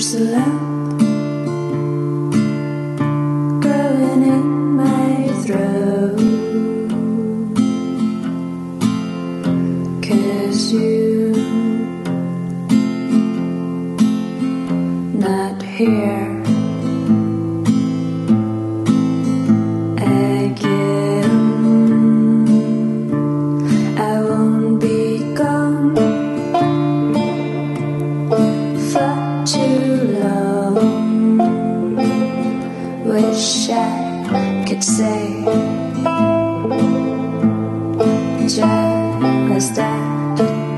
There's a lump growing in my throat. Cause you not here. Cause that